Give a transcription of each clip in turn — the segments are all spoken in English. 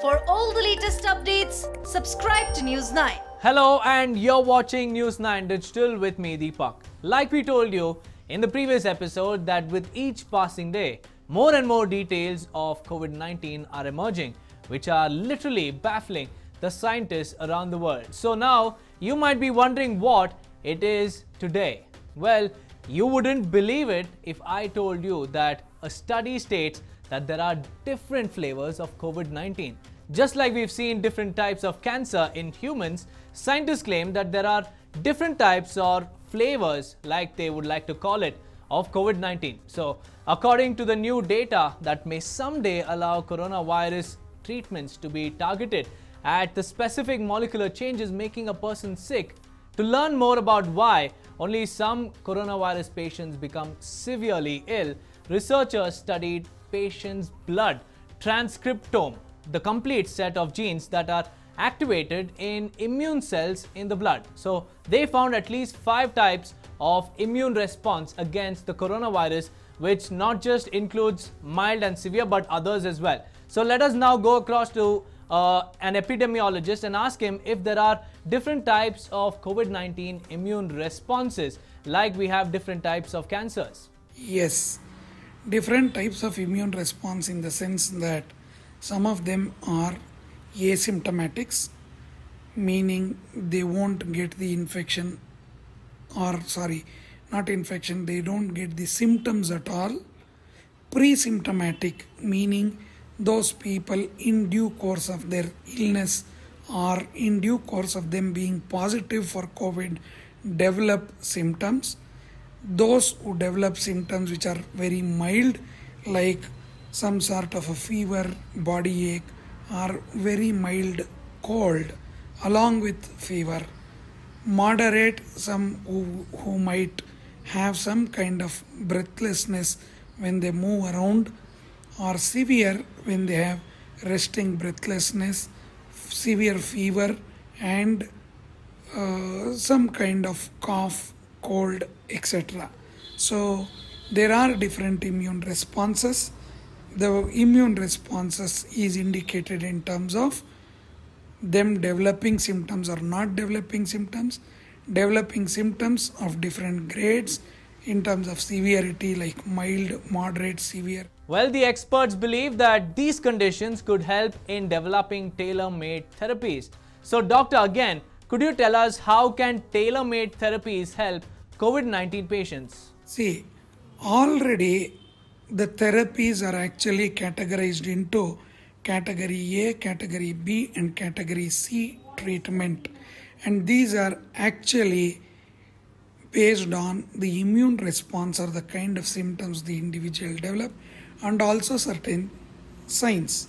For all the latest updates, subscribe to News 9. Hello, and you're watching News 9 Digital with me, Deepak. Like we told you in the previous episode, that with each passing day, more and more details of COVID 19 are emerging, which are literally baffling the scientists around the world. So now you might be wondering what it is today. Well, you wouldn't believe it if I told you that a study states that there are different flavors of COVID 19. Just like we've seen different types of cancer in humans, scientists claim that there are different types or flavors, like they would like to call it, of COVID 19. So, according to the new data that may someday allow coronavirus treatments to be targeted at the specific molecular changes making a person sick, to learn more about why only some coronavirus patients become severely ill, researchers studied patients' blood transcriptome, the complete set of genes that are activated in immune cells in the blood. So they found at least five types of immune response against the coronavirus, which not just includes mild and severe, but others as well. So let us now go across to uh, an epidemiologist and ask him if there are different types of COVID 19 immune responses, like we have different types of cancers. Yes, different types of immune response in the sense that some of them are asymptomatics, meaning they won't get the infection, or sorry, not infection, they don't get the symptoms at all. Pre-symptomatic, meaning those people in due course of their illness or in due course of them being positive for COVID develop symptoms. Those who develop symptoms which are very mild, like some sort of a fever, body ache, or very mild cold, along with fever. Moderate, some who, who might have some kind of breathlessness when they move around or severe when they have resting breathlessness, severe fever, and uh, some kind of cough, cold, etc. So there are different immune responses. The immune responses is indicated in terms of them developing symptoms or not developing symptoms, developing symptoms of different grades in terms of severity like mild, moderate, severe. Well, the experts believe that these conditions could help in developing tailor-made therapies. So, doctor, again, could you tell us how can tailor-made therapies help COVID-19 patients? See, already the therapies are actually categorized into category A, category B, and category C treatment, and these are actually based on the immune response or the kind of symptoms the individual develop and also certain signs.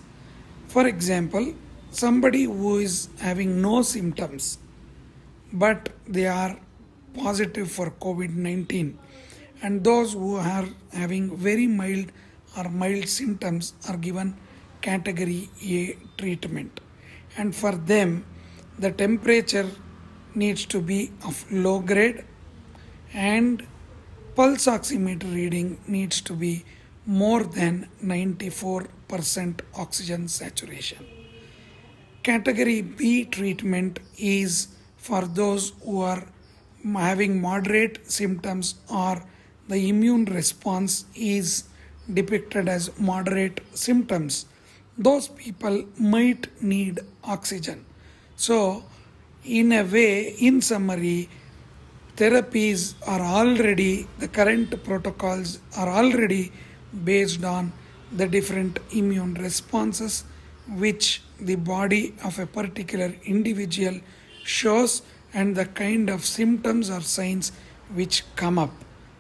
For example, somebody who is having no symptoms but they are positive for COVID 19, and those who are having very mild or mild symptoms are given category A treatment. And for them, the temperature needs to be of low grade and pulse oximeter reading needs to be more than 94% oxygen saturation. Category B treatment is for those who are having moderate symptoms or the immune response is depicted as moderate symptoms. Those people might need oxygen. So, in a way, in summary, therapies are already, the current protocols are already based on the different immune responses which the body of a particular individual shows and the kind of symptoms or signs which come up.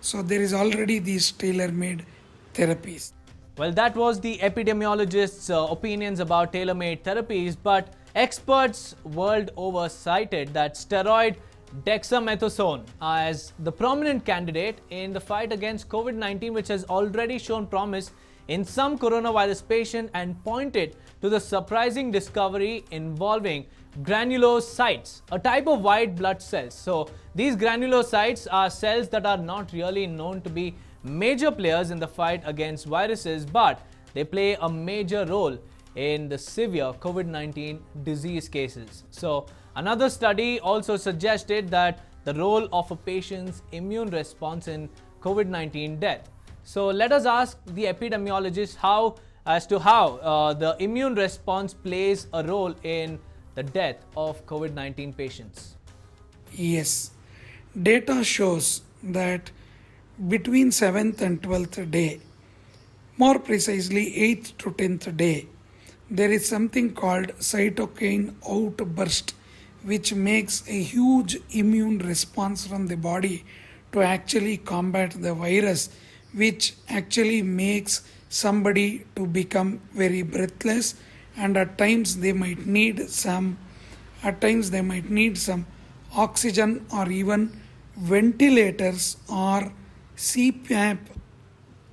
So there is already these tailor-made therapies. Well, that was the epidemiologist's uh, opinions about tailor-made therapies, but experts world over cited that steroid dexamethasone as the prominent candidate in the fight against COVID-19, which has already shown promise in some coronavirus patient and pointed to the surprising discovery involving granulocytes, a type of white blood cells. So these granulocytes are cells that are not really known to be major players in the fight against viruses, but they play a major role in the severe COVID 19 disease cases. So, another study also suggested that the role of a patient's immune response in COVID 19 death. So, let us ask the epidemiologist how as to how uh, the immune response plays a role in the death of COVID 19 patients. Yes, data shows that between 7th and 12th day, more precisely 8th to 10th day, there is something called cytokine outburst, which makes a huge immune response from the body to actually combat the virus, which actually makes somebody to become very breathless. And at times they might need some at times they might need some oxygen or even ventilators or CPAP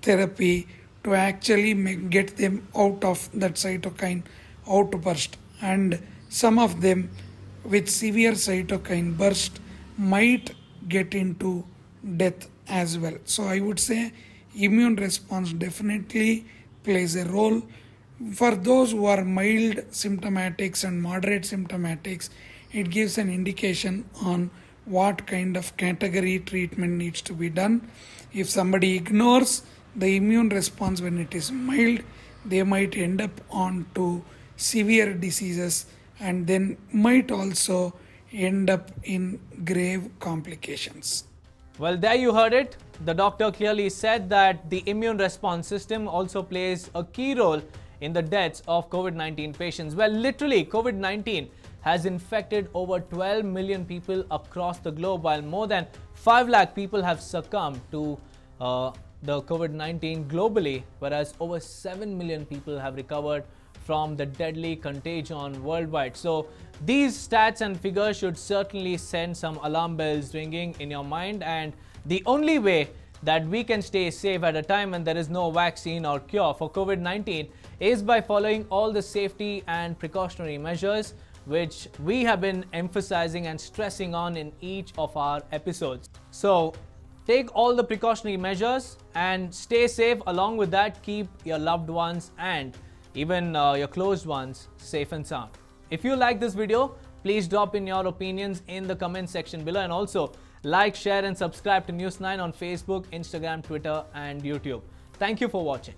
therapy to actually make, get them out of that cytokine outburst. And some of them with severe cytokine burst might get into death as well. So i would say immune response definitely plays a role. For those who are mild symptomatics and moderate symptomatics it gives an indication on what kind of category treatment needs to be done. If somebody ignores the immune response when it is mild they might end up on to severe diseases and then might also end up in grave complications Well, there you heard it. The doctor clearly said that the immune response system also plays a key role in the deaths of COVID 19 patients. Well, literally, COVID 19 has infected over 12 million people across the globe, while more than 5 lakh people have succumbed to uh, the COVID 19 globally, whereas over 7 million people have recovered from the deadly contagion worldwide. So, these stats and figures should certainly send some alarm bells ringing in your mind. And the only way that we can stay safe at a time when there is no vaccine or cure for COVID 19 is by following all the safety and precautionary measures which we have been emphasizing and stressing on in each of our episodes. So, take all the precautionary measures and stay safe. Along with that, keep your loved ones and even uh, your closed ones safe and sound. If you like this video, please drop in your opinions in the comment section below and also like, share and subscribe to News9 on Facebook, Instagram, Twitter and YouTube. Thank you for watching.